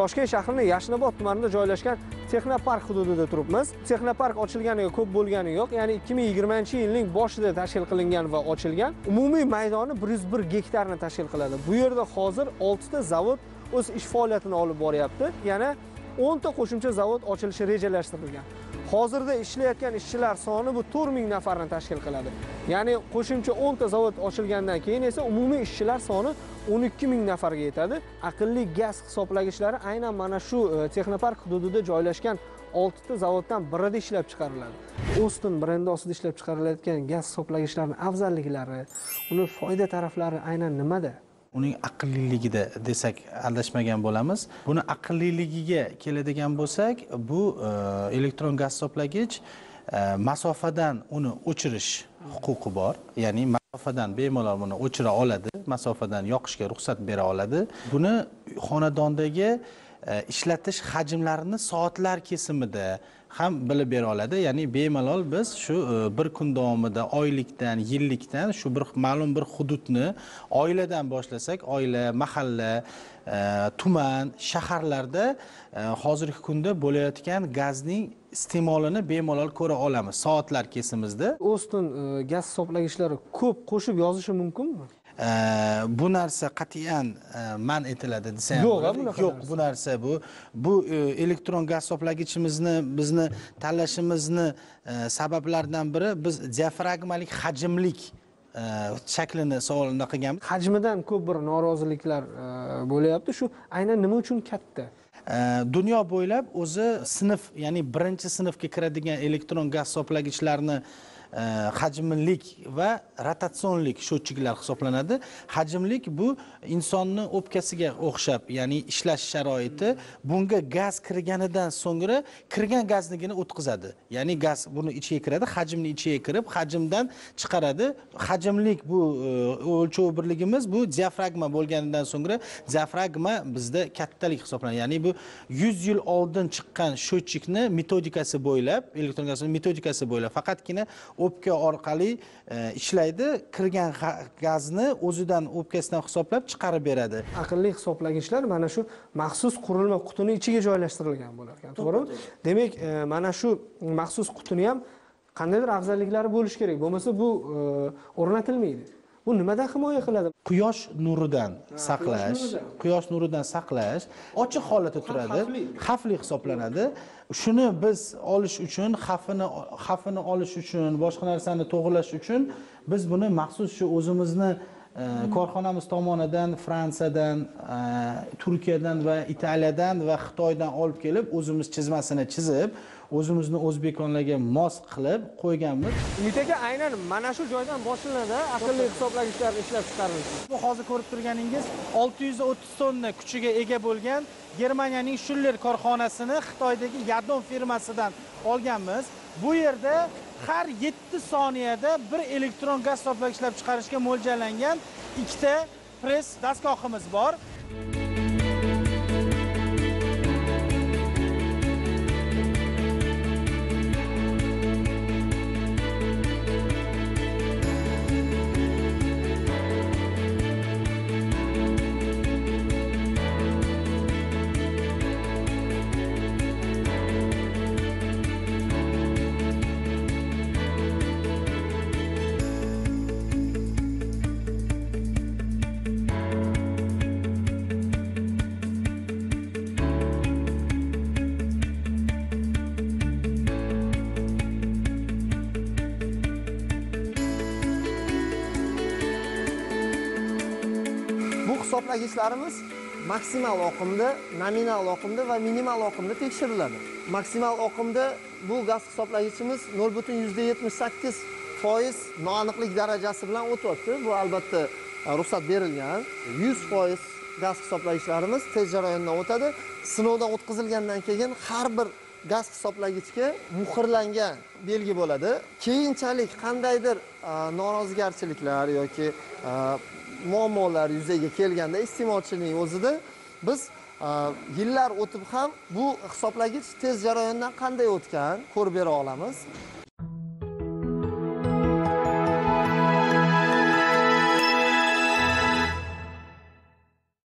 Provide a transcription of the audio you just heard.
toshkent shahrining yashnobod tumanida joylashgan texnopark hududida turibmiz. Texnopark ochilganiga ko'p bo'lgani yo'q. Ya'ni 2020 yilning boshida tashkil qilingan va ochilgan. Umumiy maydoni 101 gektarni tashkil qiladi. Bu yerda hozir 6 ta zavod o'z ish faoliyatini olib boryapti. Yana 10 ta qo'shimcha zavod ochilishi rejalashtirilgan. Hozirda ishlayotgan ishchilar soni bu 4000 nafarni tashkil qiladi. Ya'ni qo'shimcha 10 ta zavod ochilgandan keyin esa umumiy ishchilar soni 12000 nafarga yetadi. Aqlli gaz hisoblagichlari aynan mana shu e, texnopark hududida joylashgan 6 ta zavoddan birida ishlab chiqariladi. Ostin brendi ostida ishlab chiqarilayotgan gaz hisoblagichlarini afzalliklari uni foyda taraflari aynan nimada? Uning aqlliligida desak adashmagan bo'lamiz. Buni aqlliligiga keladigan bo'lsak bu e, elektron gaz hisoblagich e, masofadan uni o'chirish huquqi bor. Ya'ni masofadan bemalol buni o'chira oladi masofadan yoqishga ruxsat bera oladi. Buni xonadondagi E, ishlatish hajmlarini soatlar kesimida ham bilib bera oladi. Ya'ni bemalol biz shu e, bir kun davomida oylikdan yillikdan shu bir ma'lum bir hududni oiladan boshlasak oila mahalla e, tuman shaharlarda hozirgi kunda bo'layotgan gazning iste'molini bemalol ko'ra olamiz soatlar kesimizda. Ostin gaz hisoblagichlari ko'p qo'shib yozishi mumkinmi? Bu narsa qat'iyan e, man etiladi desa ham Yo'q, bunaqa yo'q bu narsa bu. Bu e, elektron gaz hisoblagichimizni bizni tanlashimizni e, sabablaridan biri biz diafragmalik hajmlik shaklini savolini qilganmiz. Hajmidan ko'p bir noroziliklar bo'lyapti. Shu aynan nima uchun katta? Dunyo bo'ylab o'zi sinf ya'ni birinchi sinfga kiradigan elektron gaz hisoblagichlarni e, hajmlik va rotatsionlik счетчикlar hisoblanadi. Hajmlik bu insonni o'pkasiga o'xshab ya'ni ishlash sharoiti bunga gaz kirganidan so'ngra kirgan gazligini o'tkazadi. Ya'ni gaz buni ichiga kiradi hajmni ichiga kirib hajmdan chiqaradi. Hajmlik bu e, o'lchov birligimiz bu diafragma bo'lganidan so'ngra diafragma bizda kattalik hisoblanadi. Ya'ni bu 100 yil oldin chiqqan счетчикni metodikasi bo'ylab elektron metodikasi bo'ylab faqatgina o'pka orqali e, ishlaydi. Kirgan gazni o'zidan o'pkasidan hisoblab chiqarib beradi. Aqlli hisoblagichlar mana shu maxsus qurilma qutini ichiga joylashtirilgan bo'lar ekan to'g'rimi? Demak e, mana shu maxsus qutini ham qandaydir afzalliklari bo'lishi kerak. Bo'lmasa bu e, o'rnatilmaydi bu nimadan himoya qiladi? Quyosh nuridan saqlash quyosh nuridan saqlash ochiq holatda turadi. xavfli. hisoblanadi. Shuni biz olish uchun xavfini xavfini olish uchun boshqa narsani to'g'irlash uchun biz buni maxsus shu o'zimizni korxonamiz tomonidan fransiyadan e, turkiyadan va italiyadan va xitoydan olib kelib o'zimiz chizmasini chizib o'zimizni o'zbekonlarga mos qilib qo'yganmiz. Umid aka aynan mana shu joydan boshlanadi. Aqlli hisoblagichlar ishlab chiqarilishi Bu hozir ko'rib turganingiz 630 tonna kuchiga ega bo'lgan Germaniyaning Schuller korxonasini Xitoydagi Yadon firmasidan olganmiz. Bu yerda har 7 soniyada bir elektron gaz hisoblagich ishlab chiqarishga mo'ljallangan ikkita press dastgohimiz bor. Hisoblagichlarimiz maksimal oqimda nominal oqimda va minimal oqimda tekshiriladi. Maksimal oqimda bu gaz hisoblagichimiz 0,78 foiz noaniqlik darajasi bilan o'tyapti. Bu albatta e, ruxsat berilgan. Yuz foiz gaz hisoblagichlarimiz tez jarayondan o'tadi. Sinovdan o'tkazilgandan keyin har bir gaz hisoblagichga muhrlangan belgi bo'ladi. Keyinchalik qandaydir norozigarchiliklar yoki muammolar yuzaga kelganda iste'molchining o'zida biz yillar o'tib ham bu hisoblagich tez jarayondan qanday o'tgan ko'rib bera olamiz.